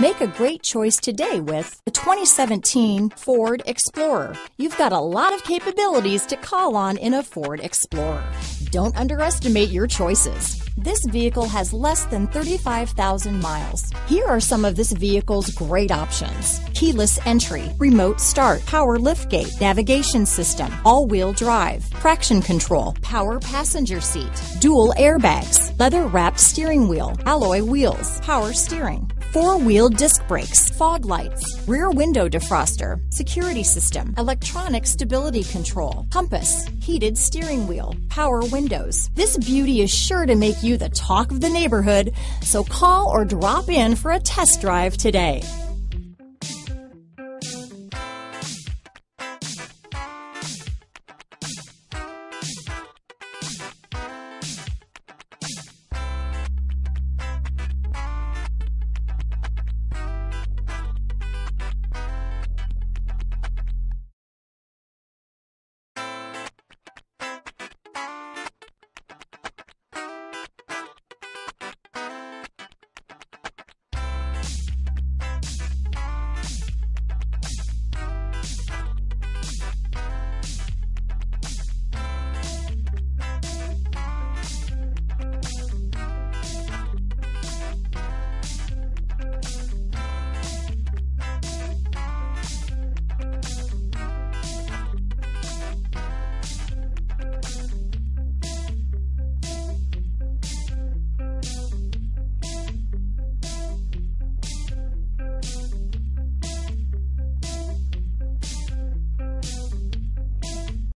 Make a great choice today with the 2017 Ford Explorer. You've got a lot of capabilities to call on in a Ford Explorer. Don't underestimate your choices. This vehicle has less than 35,000 miles. Here are some of this vehicle's great options. Keyless entry, remote start, power liftgate, navigation system, all-wheel drive, traction control, power passenger seat, dual airbags, leather wrapped steering wheel, alloy wheels, power steering, four-wheel disc brakes, fog lights, rear window defroster, security system, electronic stability control, compass, heated steering wheel, power windows. This beauty is sure to make you the talk of the neighborhood, so call or drop in for a test drive today.